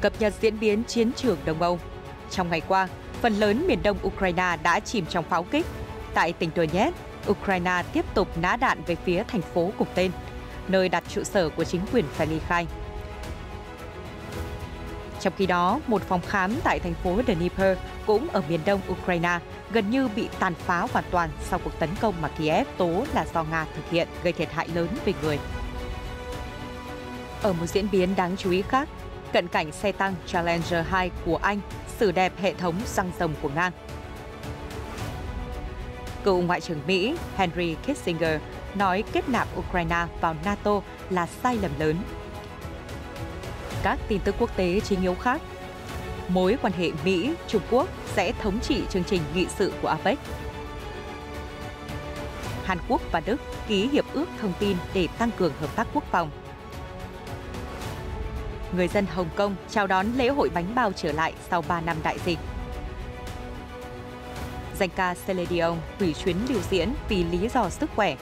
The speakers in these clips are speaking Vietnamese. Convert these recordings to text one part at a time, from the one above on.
Cập nhật diễn biến chiến trường Đông Âu. Trong ngày qua, phần lớn miền đông Ukraine đã chìm trong pháo kích. Tại tỉnh Donetsk, Ukraine tiếp tục nã đạn về phía thành phố cùng tên, nơi đặt trụ sở của chính quyền phải ly khai. Trong khi đó, một phòng khám tại thành phố Dnipro cũng ở miền đông Ukraine gần như bị tàn phá hoàn toàn sau cuộc tấn công mà Kiev tố là do Nga thực hiện gây thiệt hại lớn về người. Ở một diễn biến đáng chú ý khác, cận cảnh xe tăng Challenger 2 của Anh, xử đẹp hệ thống xăng rồng của Nga. Cựu Ngoại trưởng Mỹ Henry Kissinger nói kết nạp Ukraine vào NATO là sai lầm lớn. Các tin tức quốc tế chính yếu khác Mối quan hệ Mỹ-Trung Quốc sẽ thống trị chương trình nghị sự của APEC. Hàn Quốc và Đức ký hiệp ước thông tin để tăng cường hợp tác quốc phòng người dân Hồng Kông chào đón lễ hội bánh bao trở lại sau 3 năm đại dịch. Danh ca Celine Dion hủy chuyến biểu diễn vì lý do sức khỏe.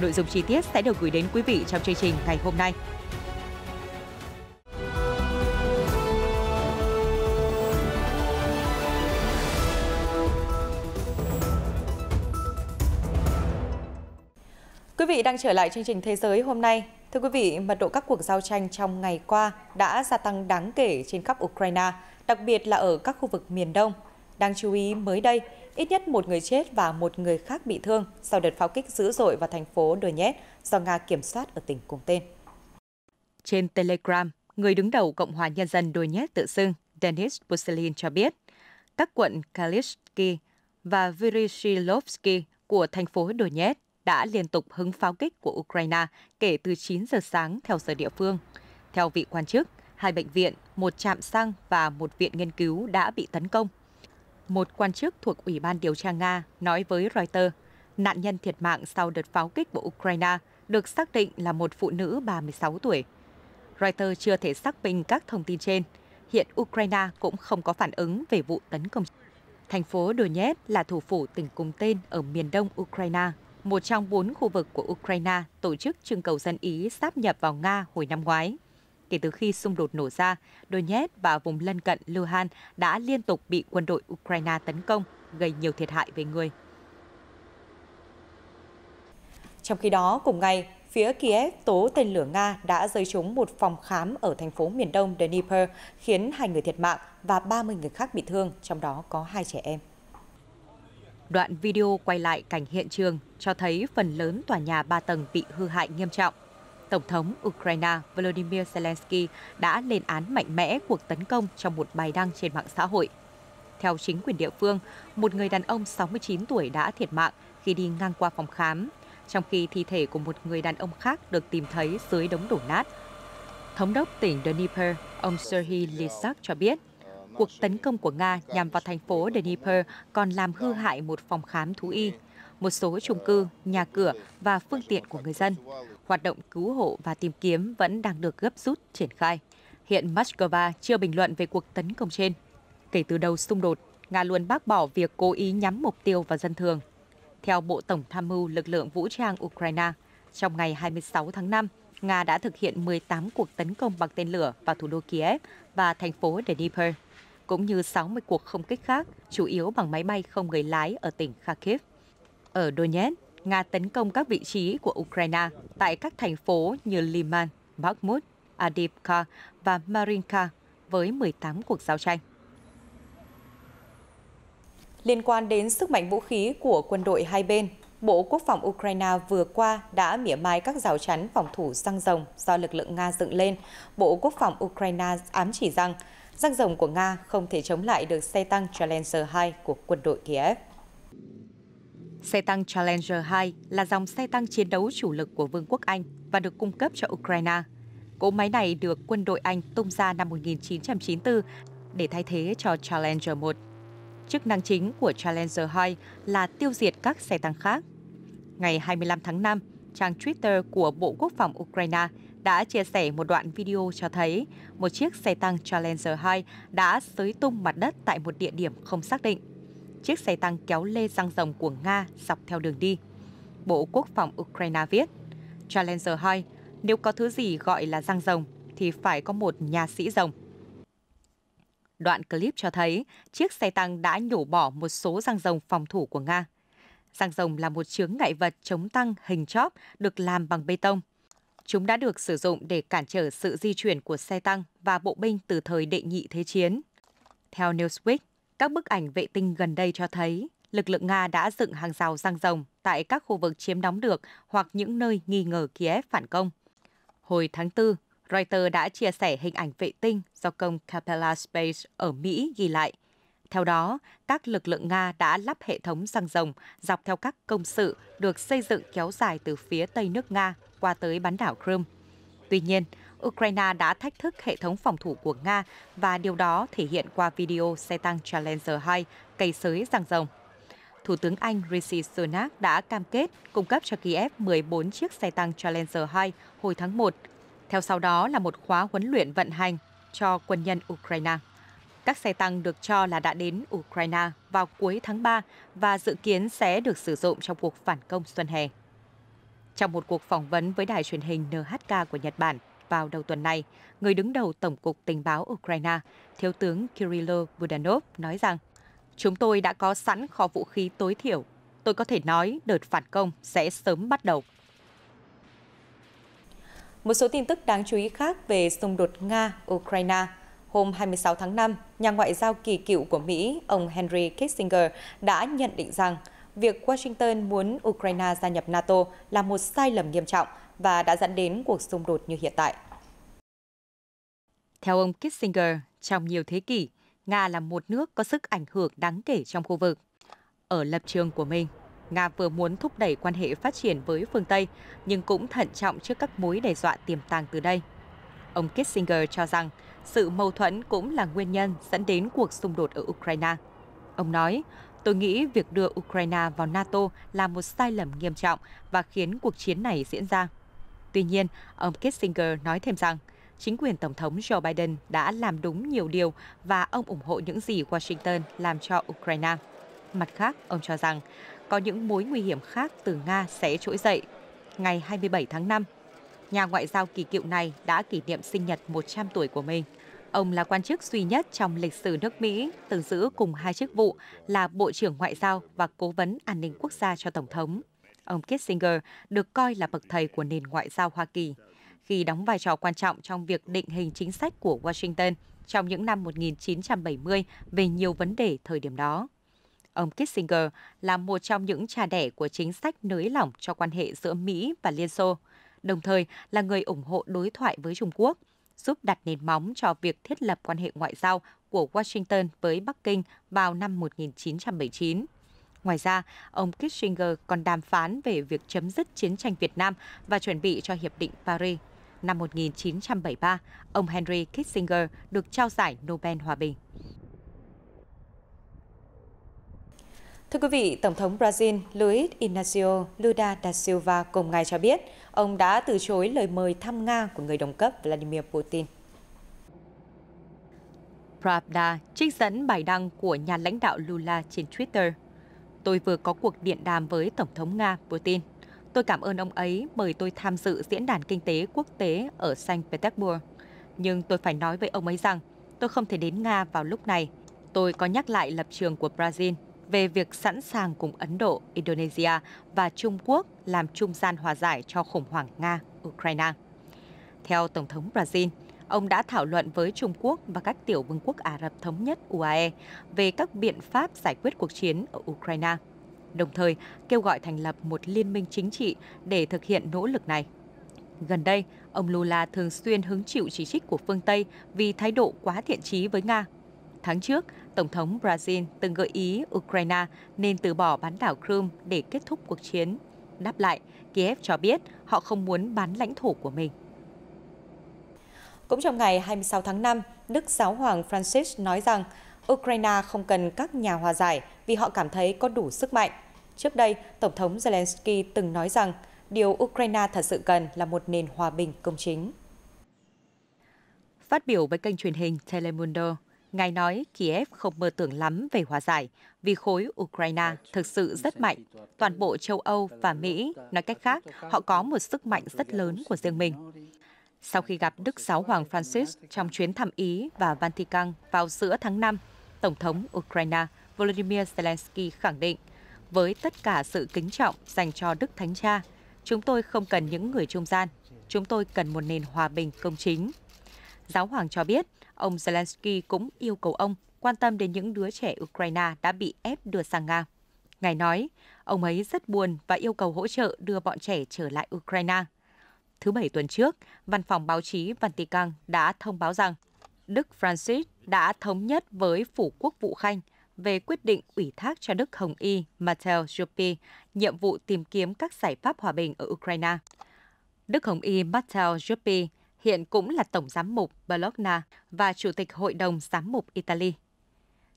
Nội dung chi tiết sẽ được gửi đến quý vị trong chương trình ngày hôm nay. Quý vị đang trở lại chương trình Thế giới hôm nay. Thưa quý vị, mật độ các cuộc giao tranh trong ngày qua đã gia tăng đáng kể trên khắp Ukraine, đặc biệt là ở các khu vực miền Đông. Đáng chú ý mới đây, ít nhất một người chết và một người khác bị thương sau đợt pháo kích dữ dội vào thành phố Donetsk do Nga kiểm soát ở tỉnh cùng tên. Trên Telegram, người đứng đầu Cộng hòa Nhân dân Donetsk tự xưng Denis Pushilin cho biết, các quận Kalishki và Vyrishilovsky của thành phố Donetsk đã liên tục hứng pháo kích của Ukraine kể từ 9 giờ sáng theo giờ địa phương. Theo vị quan chức, hai bệnh viện, một trạm xăng và một viện nghiên cứu đã bị tấn công. Một quan chức thuộc Ủy ban điều tra Nga nói với Reuters, nạn nhân thiệt mạng sau đợt pháo kích của Ukraine được xác định là một phụ nữ 36 tuổi. Reuters chưa thể xác minh các thông tin trên. Hiện Ukraine cũng không có phản ứng về vụ tấn công. Thành phố Donetsk là thủ phủ tỉnh cùng tên ở miền đông Ukraine một trong bốn khu vực của Ukraine tổ chức trưng cầu dân Ý sáp nhập vào Nga hồi năm ngoái. Kể từ khi xung đột nổ ra, Donetsk và vùng lân cận Luhan đã liên tục bị quân đội Ukraine tấn công, gây nhiều thiệt hại về người. Trong khi đó, cùng ngày, phía Kiev tố tên lửa Nga đã rơi trúng một phòng khám ở thành phố miền đông Dnipro, khiến hai người thiệt mạng và 30 người khác bị thương, trong đó có hai trẻ em. Đoạn video quay lại cảnh hiện trường cho thấy phần lớn tòa nhà ba tầng bị hư hại nghiêm trọng. Tổng thống Ukraine Volodymyr Zelensky đã lên án mạnh mẽ cuộc tấn công trong một bài đăng trên mạng xã hội. Theo chính quyền địa phương, một người đàn ông 69 tuổi đã thiệt mạng khi đi ngang qua phòng khám, trong khi thi thể của một người đàn ông khác được tìm thấy dưới đống đổ nát. Thống đốc tỉnh Dnipro, ông Serhiy Lysak cho biết, cuộc tấn công của Nga nhằm vào thành phố Dnipro còn làm hư hại một phòng khám thú y, một số chung cư, nhà cửa và phương tiện của người dân. Hoạt động cứu hộ và tìm kiếm vẫn đang được gấp rút triển khai. Hiện Moscow chưa bình luận về cuộc tấn công trên. Kể từ đầu xung đột, Nga luôn bác bỏ việc cố ý nhắm mục tiêu vào dân thường. Theo Bộ Tổng tham mưu lực lượng vũ trang Ukraine, trong ngày 26 tháng 5, Nga đã thực hiện 18 cuộc tấn công bằng tên lửa vào thủ đô Kiev và thành phố Dnipro cũng như 60 cuộc không kích khác, chủ yếu bằng máy bay không người lái ở tỉnh Kharkiv. Ở Donetsk, Nga tấn công các vị trí của Ukraine tại các thành phố như Liman, Bakhmut, Adivka và Marinka với 18 cuộc giao tranh. Liên quan đến sức mạnh vũ khí của quân đội hai bên, Bộ Quốc phòng Ukraine vừa qua đã mỉa mai các rào chắn phòng thủ răng rồng do lực lượng Nga dựng lên. Bộ Quốc phòng Ukraine ám chỉ rằng răng rồng của Nga không thể chống lại được xe tăng Challenger 2 của quân đội Kiev. Xe tăng Challenger 2 là dòng xe tăng chiến đấu chủ lực của Vương quốc Anh và được cung cấp cho Ukraine. Cỗ máy này được quân đội Anh tung ra năm 1994 để thay thế cho Challenger 1. Chức năng chính của Challenger 2 là tiêu diệt các xe tăng khác. Ngày 25 tháng 5, trang Twitter của Bộ Quốc phòng Ukraine đã chia sẻ một đoạn video cho thấy một chiếc xe tăng Challenger 2 đã xới tung mặt đất tại một địa điểm không xác định. Chiếc xe tăng kéo lê răng rồng của Nga dọc theo đường đi. Bộ Quốc phòng Ukraine viết, Challenger 2, nếu có thứ gì gọi là răng rồng thì phải có một nhà sĩ rồng. Đoạn clip cho thấy chiếc xe tăng đã nhổ bỏ một số răng rồng phòng thủ của Nga. Răng rồng là một chướng ngại vật chống tăng hình chóp được làm bằng bê tông. Chúng đã được sử dụng để cản trở sự di chuyển của xe tăng và bộ binh từ thời đệ nhị thế chiến. Theo Newsweek, các bức ảnh vệ tinh gần đây cho thấy lực lượng Nga đã dựng hàng rào răng rồng tại các khu vực chiếm đóng được hoặc những nơi nghi ngờ Kiev phản công. Hồi tháng 4, Reuters đã chia sẻ hình ảnh vệ tinh do công Capella Space ở Mỹ ghi lại. Theo đó, các lực lượng Nga đã lắp hệ thống răng rồng dọc theo các công sự được xây dựng kéo dài từ phía tây nước Nga qua tới bán đảo Crimea. Tuy nhiên, Ukraine đã thách thức hệ thống phòng thủ của Nga và điều đó thể hiện qua video xe tăng Challenger 2 cây sới răng rồng. Thủ tướng Anh Rishi Sunak đã cam kết cung cấp cho Kiev 14 chiếc xe tăng Challenger 2 hồi tháng 1. Theo sau đó là một khóa huấn luyện vận hành cho quân nhân Ukraine. Các xe tăng được cho là đã đến Ukraine vào cuối tháng 3 và dự kiến sẽ được sử dụng trong cuộc phản công xuân hè. Trong một cuộc phỏng vấn với đài truyền hình NHK của Nhật Bản vào đầu tuần này, người đứng đầu Tổng cục Tình báo Ukraine, Thiếu tướng Kirilo Budanov nói rằng Chúng tôi đã có sẵn kho vũ khí tối thiểu. Tôi có thể nói đợt phản công sẽ sớm bắt đầu. Một số tin tức đáng chú ý khác về xung đột Nga-Ukraine. Hôm 26 tháng 5, nhà ngoại giao kỳ cựu của Mỹ, ông Henry Kissinger, đã nhận định rằng việc Washington muốn Ukraine gia nhập NATO là một sai lầm nghiêm trọng và đã dẫn đến cuộc xung đột như hiện tại. Theo ông Kissinger, trong nhiều thế kỷ, Nga là một nước có sức ảnh hưởng đáng kể trong khu vực. Ở lập trường của mình, Nga vừa muốn thúc đẩy quan hệ phát triển với phương Tây, nhưng cũng thận trọng trước các mối đe dọa tiềm tàng từ đây. Ông Kissinger cho rằng sự mâu thuẫn cũng là nguyên nhân dẫn đến cuộc xung đột ở Ukraine. Ông nói, tôi nghĩ việc đưa Ukraine vào NATO là một sai lầm nghiêm trọng và khiến cuộc chiến này diễn ra. Tuy nhiên, ông Kissinger nói thêm rằng, chính quyền Tổng thống Joe Biden đã làm đúng nhiều điều và ông ủng hộ những gì Washington làm cho Ukraine. Mặt khác, ông cho rằng có những mối nguy hiểm khác từ Nga sẽ trỗi dậy. Ngày 27 tháng 5, nhà ngoại giao kỳ cựu này đã kỷ niệm sinh nhật 100 tuổi của mình. Ông là quan chức duy nhất trong lịch sử nước Mỹ từng giữ cùng hai chức vụ là Bộ trưởng Ngoại giao và Cố vấn An ninh Quốc gia cho Tổng thống. Ông Kissinger được coi là bậc thầy của nền ngoại giao Hoa Kỳ khi đóng vai trò quan trọng trong việc định hình chính sách của Washington trong những năm 1970 về nhiều vấn đề thời điểm đó. Ông Kissinger là một trong những cha đẻ của chính sách nới lỏng cho quan hệ giữa Mỹ và Liên Xô, đồng thời là người ủng hộ đối thoại với Trung Quốc, giúp đặt nền móng cho việc thiết lập quan hệ ngoại giao của Washington với Bắc Kinh vào năm 1979. Ngoài ra, ông Kissinger còn đàm phán về việc chấm dứt chiến tranh Việt Nam và chuẩn bị cho Hiệp định Paris năm 1973, ông Henry Kissinger được trao giải Nobel Hòa bình. Thưa quý vị, Tổng thống Brazil Luiz Inácio Lula da Silva cùng ngày cho biết ông đã từ chối lời mời thăm Nga của người đồng cấp Vladimir Putin. Pravda trích dẫn bài đăng của nhà lãnh đạo Lula trên Twitter. Tôi vừa có cuộc điện đàm với Tổng thống Nga Putin. Tôi cảm ơn ông ấy mời tôi tham dự diễn đàn kinh tế quốc tế ở Saint Petersburg. Nhưng tôi phải nói với ông ấy rằng tôi không thể đến Nga vào lúc này. Tôi có nhắc lại lập trường của Brazil về việc sẵn sàng cùng Ấn Độ, Indonesia và Trung Quốc làm trung gian hòa giải cho khủng hoảng Nga-Ukraine. Theo Tổng thống Brazil, ông đã thảo luận với Trung Quốc và các tiểu vương quốc Ả Rập Thống nhất UAE về các biện pháp giải quyết cuộc chiến ở Ukraine – đồng thời kêu gọi thành lập một liên minh chính trị để thực hiện nỗ lực này. Gần đây, ông Lula thường xuyên hứng chịu chỉ trích của phương Tây vì thái độ quá thiện chí với Nga. Tháng trước, Tổng thống Brazil từng gợi ý Ukraine nên từ bỏ bán đảo Crimea để kết thúc cuộc chiến. Đáp lại, Kiev cho biết họ không muốn bán lãnh thổ của mình. Cũng trong ngày 26 tháng 5, Đức Giáo hoàng Francis nói rằng Ukraine không cần các nhà hòa giải vì họ cảm thấy có đủ sức mạnh. Trước đây, Tổng thống Zelensky từng nói rằng điều Ukraine thật sự cần là một nền hòa bình công chính. Phát biểu với kênh truyền hình Telemundo, Ngài nói Kiev không mơ tưởng lắm về hòa giải vì khối Ukraine thực sự rất mạnh. Toàn bộ châu Âu và Mỹ, nói cách khác, họ có một sức mạnh rất lớn của riêng mình. Sau khi gặp Đức Giáo Hoàng Francis trong chuyến thăm Ý và Vatican vào giữa tháng 5, Tổng thống Ukraine Volodymyr Zelensky khẳng định, với tất cả sự kính trọng dành cho Đức Thánh Cha, chúng tôi không cần những người trung gian, chúng tôi cần một nền hòa bình công chính. Giáo hoàng cho biết, ông Zelensky cũng yêu cầu ông quan tâm đến những đứa trẻ Ukraine đã bị ép đưa sang Nga. Ngài nói, ông ấy rất buồn và yêu cầu hỗ trợ đưa bọn trẻ trở lại Ukraine. Thứ Bảy tuần trước, Văn phòng báo chí Vatican đã thông báo rằng Đức Francis đã thống nhất với Phủ Quốc vụ Khanh về quyết định ủy thác cho Đức Hồng Y Matteo Zuppi nhiệm vụ tìm kiếm các giải pháp hòa bình ở Ukraine. Đức Hồng Y Matteo Zuppi hiện cũng là Tổng giám mục Bologna và Chủ tịch Hội đồng Giám mục Italy.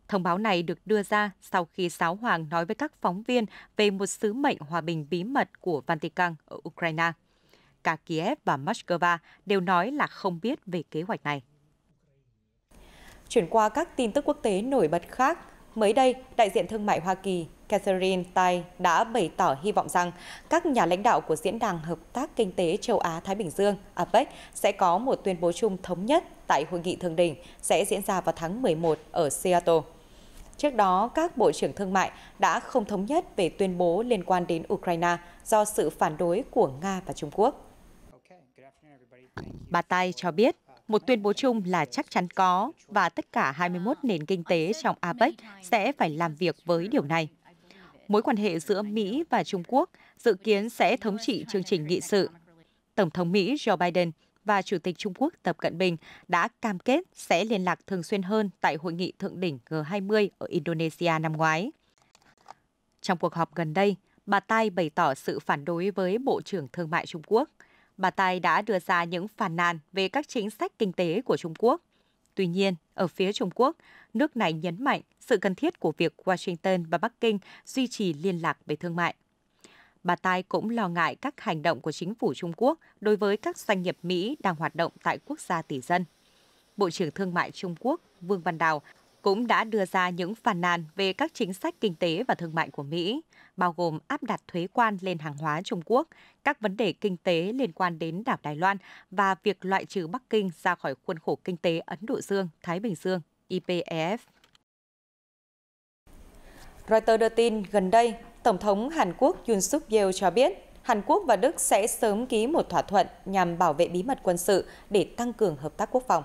Thông báo này được đưa ra sau khi Giáo Hoàng nói với các phóng viên về một sứ mệnh hòa bình bí mật của Vatican ở Ukraine. Cả Kiev và Moscow đều nói là không biết về kế hoạch này. Chuyển qua các tin tức quốc tế nổi bật khác, Mới đây, đại diện thương mại Hoa Kỳ Catherine Tai đã bày tỏ hy vọng rằng các nhà lãnh đạo của Diễn đàn Hợp tác Kinh tế Châu Á-Thái Bình Dương APEC sẽ có một tuyên bố chung thống nhất tại hội nghị thượng đỉnh sẽ diễn ra vào tháng 11 ở Seattle. Trước đó, các bộ trưởng thương mại đã không thống nhất về tuyên bố liên quan đến Ukraine do sự phản đối của Nga và Trung Quốc. Bà Tai cho biết một tuyên bố chung là chắc chắn có và tất cả 21 nền kinh tế trong APEC sẽ phải làm việc với điều này. Mối quan hệ giữa Mỹ và Trung Quốc dự kiến sẽ thống trị chương trình nghị sự. Tổng thống Mỹ Joe Biden và Chủ tịch Trung Quốc Tập Cận Bình đã cam kết sẽ liên lạc thường xuyên hơn tại hội nghị thượng đỉnh G20 ở Indonesia năm ngoái. Trong cuộc họp gần đây, bà Tai bày tỏ sự phản đối với Bộ trưởng Thương mại Trung Quốc – bà Tai đã đưa ra những phàn nàn về các chính sách kinh tế của Trung Quốc. Tuy nhiên, ở phía Trung Quốc, nước này nhấn mạnh sự cần thiết của việc Washington và Bắc Kinh duy trì liên lạc về thương mại. Bà Tai cũng lo ngại các hành động của chính phủ Trung Quốc đối với các doanh nghiệp Mỹ đang hoạt động tại quốc gia tỷ dân. Bộ trưởng Thương mại Trung Quốc Vương Văn Đào cũng đã đưa ra những phàn nàn về các chính sách kinh tế và thương mại của Mỹ, bao gồm áp đặt thuế quan lên hàng hóa Trung Quốc, các vấn đề kinh tế liên quan đến đảo Đài Loan và việc loại trừ Bắc Kinh ra khỏi khuôn khổ kinh tế Ấn Độ Dương-Thái Bình Dương, IPEF. Reuters đưa tin gần đây, Tổng thống Hàn Quốc Yoon suk yeol cho biết Hàn Quốc và Đức sẽ sớm ký một thỏa thuận nhằm bảo vệ bí mật quân sự để tăng cường hợp tác quốc phòng.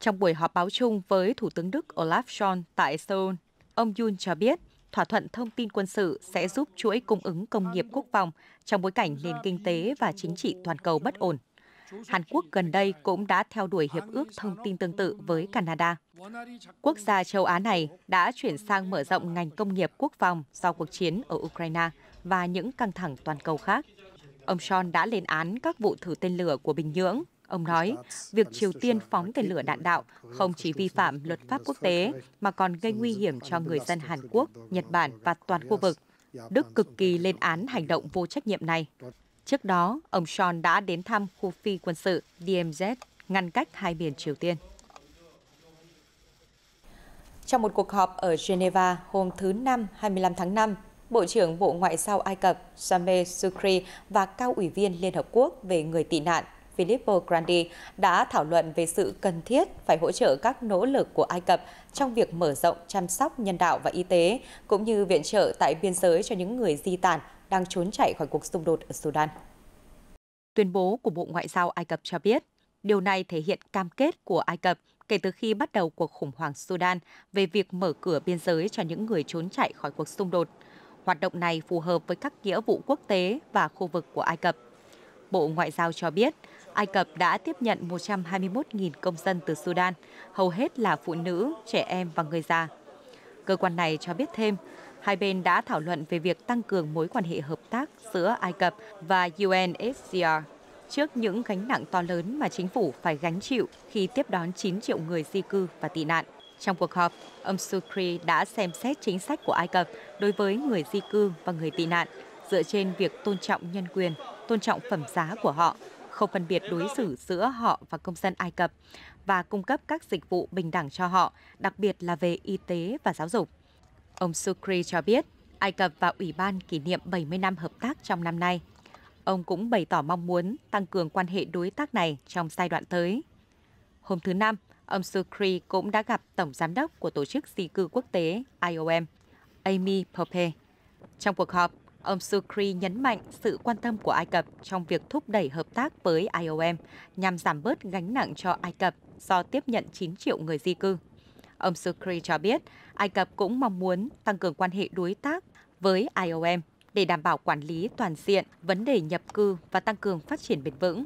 Trong buổi họp báo chung với Thủ tướng Đức Olaf Scholz tại Seoul, ông Yun cho biết thỏa thuận thông tin quân sự sẽ giúp chuỗi cung ứng công nghiệp quốc phòng trong bối cảnh nền kinh tế và chính trị toàn cầu bất ổn. Hàn Quốc gần đây cũng đã theo đuổi hiệp ước thông tin tương tự với Canada. Quốc gia châu Á này đã chuyển sang mở rộng ngành công nghiệp quốc phòng sau cuộc chiến ở Ukraine và những căng thẳng toàn cầu khác. Ông Sean đã lên án các vụ thử tên lửa của Bình Nhưỡng Ông nói, việc Triều Tiên phóng tên lửa đạn đạo không chỉ vi phạm luật pháp quốc tế mà còn gây nguy hiểm cho người dân Hàn Quốc, Nhật Bản và toàn khu vực. Đức cực kỳ lên án hành động vô trách nhiệm này. Trước đó, ông Sean đã đến thăm khu phi quân sự DMZ ngăn cách hai miền Triều Tiên. Trong một cuộc họp ở Geneva hôm thứ Năm 25 tháng 5, Bộ trưởng Bộ Ngoại giao Ai Cập Sameh Sukri và cao ủy viên Liên Hợp Quốc về người tị nạn Filippo Grandi đã thảo luận về sự cần thiết phải hỗ trợ các nỗ lực của Ai Cập trong việc mở rộng chăm sóc nhân đạo và y tế, cũng như viện trợ tại biên giới cho những người di tản đang trốn chạy khỏi cuộc xung đột ở Sudan. Tuyên bố của Bộ Ngoại giao Ai Cập cho biết, điều này thể hiện cam kết của Ai Cập kể từ khi bắt đầu cuộc khủng hoảng Sudan về việc mở cửa biên giới cho những người trốn chạy khỏi cuộc xung đột. Hoạt động này phù hợp với các nghĩa vụ quốc tế và khu vực của Ai Cập. Bộ Ngoại giao cho biết, Ai Cập đã tiếp nhận 121.000 công dân từ Sudan, hầu hết là phụ nữ, trẻ em và người già. Cơ quan này cho biết thêm, hai bên đã thảo luận về việc tăng cường mối quan hệ hợp tác giữa Ai Cập và UNHCR trước những gánh nặng to lớn mà chính phủ phải gánh chịu khi tiếp đón 9 triệu người di cư và tị nạn. Trong cuộc họp, ông Sukri đã xem xét chính sách của Ai Cập đối với người di cư và người tị nạn dựa trên việc tôn trọng nhân quyền, tôn trọng phẩm giá của họ không phân biệt đối xử giữa họ và công dân Ai Cập và cung cấp các dịch vụ bình đẳng cho họ, đặc biệt là về y tế và giáo dục. Ông Sukri cho biết, Ai Cập và Ủy ban kỷ niệm 70 năm hợp tác trong năm nay. Ông cũng bày tỏ mong muốn tăng cường quan hệ đối tác này trong giai đoạn tới. Hôm thứ Năm, ông Sukri cũng đã gặp Tổng Giám đốc của Tổ chức Di cư Quốc tế IOM, Amy Pope. Trong cuộc họp, ông Sukri nhấn mạnh sự quan tâm của Ai Cập trong việc thúc đẩy hợp tác với IOM nhằm giảm bớt gánh nặng cho Ai Cập do tiếp nhận 9 triệu người di cư. Ông Sukri cho biết Ai Cập cũng mong muốn tăng cường quan hệ đối tác với IOM để đảm bảo quản lý toàn diện vấn đề nhập cư và tăng cường phát triển bền vững.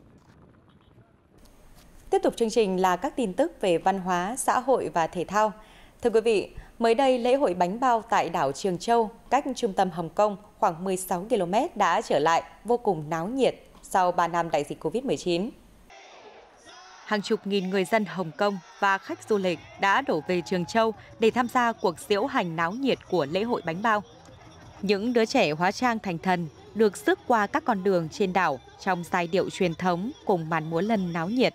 Tiếp tục chương trình là các tin tức về văn hóa, xã hội và thể thao. Thưa quý vị, mới đây lễ hội bánh bao tại đảo Trường Châu, cách trung tâm Hồng Kông khoảng 16 km đã trở lại vô cùng náo nhiệt sau 3 năm đại dịch Covid-19. Hàng chục nghìn người dân Hồng Kông và khách du lịch đã đổ về Trường Châu để tham gia cuộc diễu hành náo nhiệt của lễ hội bánh bao. Những đứa trẻ hóa trang thành thần được rước qua các con đường trên đảo trong giai điệu truyền thống cùng màn múa lân náo nhiệt.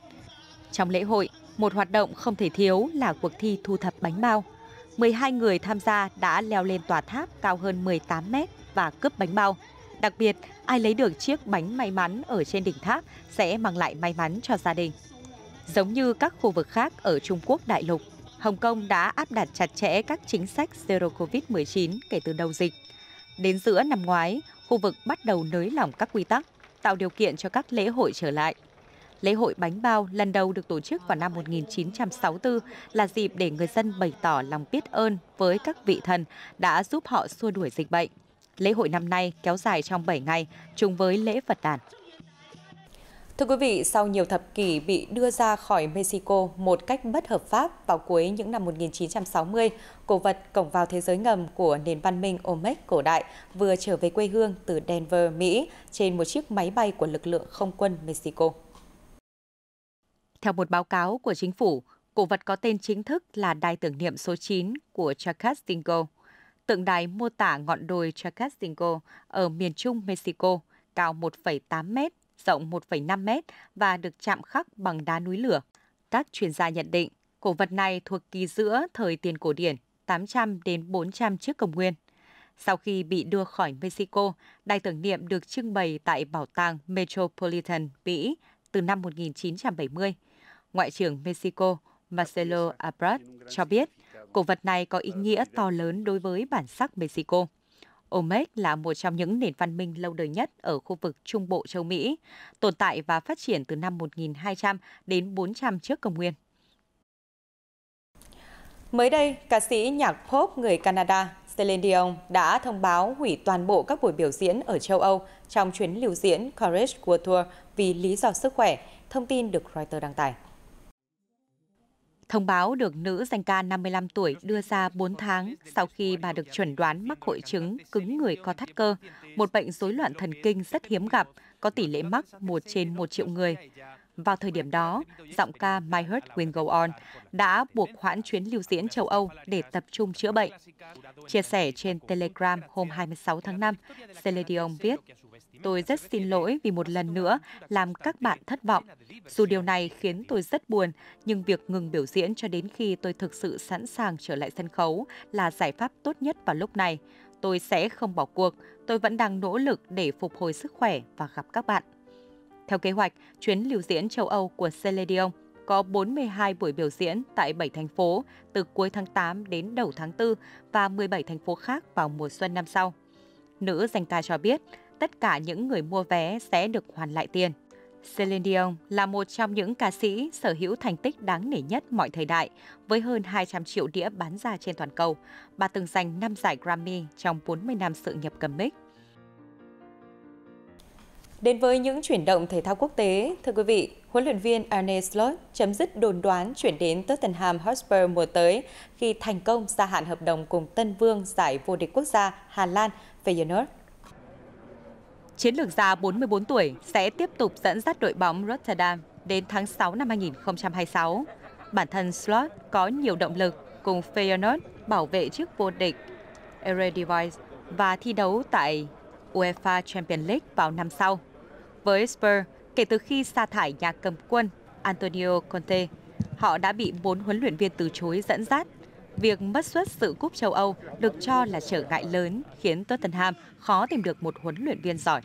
Trong lễ hội, một hoạt động không thể thiếu là cuộc thi thu thập bánh bao. 12 người tham gia đã leo lên tòa tháp cao hơn 18 mét và cướp bánh bao. Đặc biệt, ai lấy được chiếc bánh may mắn ở trên đỉnh tháp sẽ mang lại may mắn cho gia đình. Giống như các khu vực khác ở Trung Quốc đại lục, Hồng Kông đã áp đặt chặt chẽ các chính sách Zero Covid-19 kể từ đầu dịch. Đến giữa năm ngoái, khu vực bắt đầu nới lỏng các quy tắc, tạo điều kiện cho các lễ hội trở lại. Lễ hội bánh bao lần đầu được tổ chức vào năm 1964 là dịp để người dân bày tỏ lòng biết ơn với các vị thần đã giúp họ xua đuổi dịch bệnh. Lễ hội năm nay kéo dài trong 7 ngày, chung với lễ Phật đàn. Thưa quý vị, sau nhiều thập kỷ bị đưa ra khỏi Mexico một cách bất hợp pháp vào cuối những năm 1960, cổ vật cổng vào thế giới ngầm của nền văn minh Olmec cổ đại vừa trở về quê hương từ Denver, Mỹ trên một chiếc máy bay của lực lượng không quân Mexico. Theo một báo cáo của chính phủ, cổ vật có tên chính thức là Đài tưởng niệm số 9 của Chacastingo. Tượng đài mô tả ngọn đồi Chacastingo ở miền trung Mexico, cao 1,8 mét rộng 1,5 mét và được chạm khắc bằng đá núi lửa. Các chuyên gia nhận định, cổ vật này thuộc kỳ giữa thời tiền cổ điển 800 đến 400 trước công nguyên. Sau khi bị đưa khỏi Mexico, đài tưởng niệm được trưng bày tại Bảo tàng Metropolitan, Mỹ từ năm 1970. Ngoại trưởng Mexico Marcelo Ebrard cho biết, cổ vật này có ý nghĩa to lớn đối với bản sắc Mexico. Olmec là một trong những nền văn minh lâu đời nhất ở khu vực Trung Bộ châu Mỹ, tồn tại và phát triển từ năm 1200 đến 400 trước công nguyên. Mới đây, ca sĩ nhạc pop người Canada Celine Dion đã thông báo hủy toàn bộ các buổi biểu diễn ở châu Âu trong chuyến lưu diễn Courage World Tour vì lý do sức khỏe, thông tin được Reuters đăng tải. Thông báo được nữ danh ca 55 tuổi đưa ra 4 tháng sau khi bà được chuẩn đoán mắc hội chứng cứng người co thắt cơ, một bệnh rối loạn thần kinh rất hiếm gặp, có tỷ lệ mắc 1 trên 1 triệu người. Vào thời điểm đó, giọng ca My Heart Will Go On đã buộc hoãn chuyến lưu diễn châu Âu để tập trung chữa bệnh. Chia sẻ trên Telegram hôm 26 tháng 5, Celine Dion viết, Tôi rất xin lỗi vì một lần nữa làm các bạn thất vọng. Dù điều này khiến tôi rất buồn, nhưng việc ngừng biểu diễn cho đến khi tôi thực sự sẵn sàng trở lại sân khấu là giải pháp tốt nhất vào lúc này. Tôi sẽ không bỏ cuộc, tôi vẫn đang nỗ lực để phục hồi sức khỏe và gặp các bạn. Theo kế hoạch, chuyến lưu diễn châu Âu của Celine Dion có 42 buổi biểu diễn tại 7 thành phố từ cuối tháng 8 đến đầu tháng 4 và 17 thành phố khác vào mùa xuân năm sau. Nữ danh ca cho biết, tất cả những người mua vé sẽ được hoàn lại tiền. Celine Dion là một trong những ca sĩ sở hữu thành tích đáng nể nhất mọi thời đại, với hơn 200 triệu đĩa bán ra trên toàn cầu. Bà từng giành 5 giải Grammy trong 40 năm sự nghiệp cầm mic. Đến với những chuyển động thể thao quốc tế, thưa quý vị, huấn luyện viên Arne Slot chấm dứt đồn đoán chuyển đến Tottenham Hotspur mùa tới khi thành công gia hạn hợp đồng cùng Tân Vương giải vô địch quốc gia Hà Lan Feyenoord. Chiến lược gia 44 tuổi sẽ tiếp tục dẫn dắt đội bóng Rotterdam đến tháng 6 năm 2026. Bản thân Slot có nhiều động lực cùng Feyenoord bảo vệ chức vô địch Eredivisie và thi đấu tại UEFA Champions League vào năm sau. Với Spurs, kể từ khi sa thải nhà cầm quân Antonio Conte, họ đã bị bốn huấn luyện viên từ chối dẫn dắt. Việc mất suất sự cúp châu Âu được cho là trở ngại lớn khiến Tottenham khó tìm được một huấn luyện viên giỏi.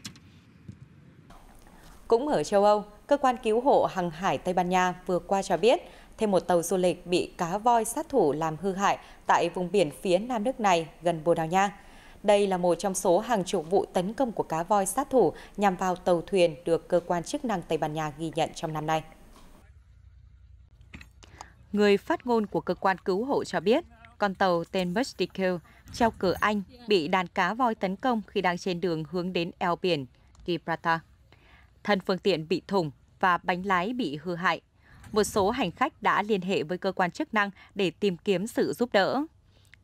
Cũng ở châu Âu, cơ quan cứu hộ hàng hải Tây Ban Nha vừa qua cho biết thêm một tàu du lịch bị cá voi sát thủ làm hư hại tại vùng biển phía nam nước này gần Bồ Đào Nha. Đây là một trong số hàng chục vụ tấn công của cá voi sát thủ nhằm vào tàu thuyền được cơ quan chức năng Tây Ban Nha ghi nhận trong năm nay. Người phát ngôn của cơ quan cứu hộ cho biết, con tàu tên Mystical treo cờ Anh bị đàn cá voi tấn công khi đang trên đường hướng đến eo biển Gibraltar. Thân phương tiện bị thủng và bánh lái bị hư hại. Một số hành khách đã liên hệ với cơ quan chức năng để tìm kiếm sự giúp đỡ.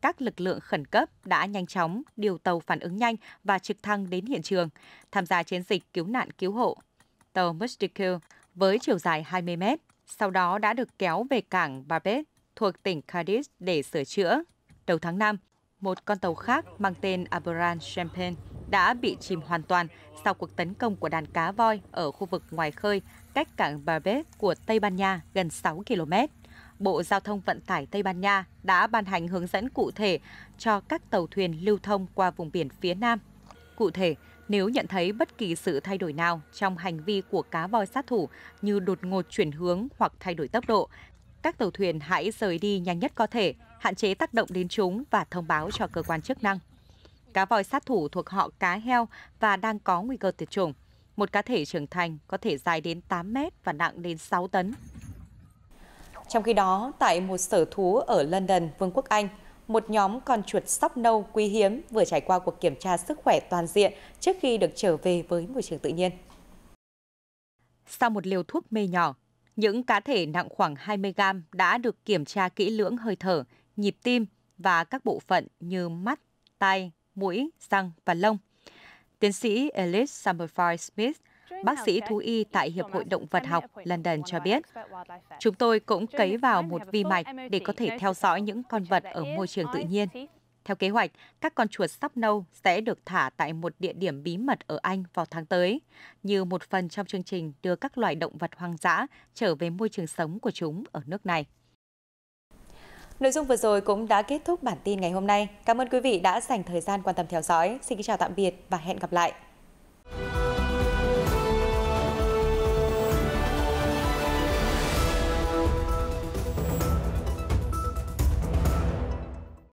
Các lực lượng khẩn cấp đã nhanh chóng điều tàu phản ứng nhanh và trực thăng đến hiện trường, tham gia chiến dịch cứu nạn cứu hộ. Tàu Mystical với chiều dài 20 mét, sau đó đã được kéo về cảng Barbet thuộc tỉnh Cadiz để sửa chữa. Đầu tháng 5, một con tàu khác mang tên Aberan Champagne đã bị chìm hoàn toàn sau cuộc tấn công của đàn cá voi ở khu vực ngoài khơi cách cảng Barbet của Tây Ban Nha gần 6 km. Bộ Giao thông Vận tải Tây Ban Nha đã ban hành hướng dẫn cụ thể cho các tàu thuyền lưu thông qua vùng biển phía Nam. Cụ thể, nếu nhận thấy bất kỳ sự thay đổi nào trong hành vi của cá voi sát thủ như đột ngột chuyển hướng hoặc thay đổi tốc độ, các tàu thuyền hãy rời đi nhanh nhất có thể, hạn chế tác động đến chúng và thông báo cho cơ quan chức năng. Cá voi sát thủ thuộc họ cá heo và đang có nguy cơ tuyệt chủng. Một cá thể trưởng thành có thể dài đến 8 mét và nặng đến 6 tấn. Trong khi đó, tại một sở thú ở London, Vương quốc Anh, một nhóm con chuột sóc nâu quý hiếm vừa trải qua cuộc kiểm tra sức khỏe toàn diện trước khi được trở về với môi trường tự nhiên. Sau một liều thuốc mê nhỏ, những cá thể nặng khoảng 20 gram đã được kiểm tra kỹ lưỡng hơi thở, nhịp tim và các bộ phận như mắt, tai, mũi, răng và lông. Tiến sĩ Alice Summerfire Smith, bác sĩ thú y tại Hiệp hội Động vật học London cho biết, chúng tôi cũng cấy vào một vi mạch để có thể theo dõi những con vật ở môi trường tự nhiên. Theo kế hoạch, các con chuột sắp nâu sẽ được thả tại một địa điểm bí mật ở Anh vào tháng tới, như một phần trong chương trình đưa các loài động vật hoang dã trở về môi trường sống của chúng ở nước này. Nội dung vừa rồi cũng đã kết thúc bản tin ngày hôm nay. Cảm ơn quý vị đã dành thời gian quan tâm theo dõi. Xin kính chào tạm biệt và hẹn gặp lại.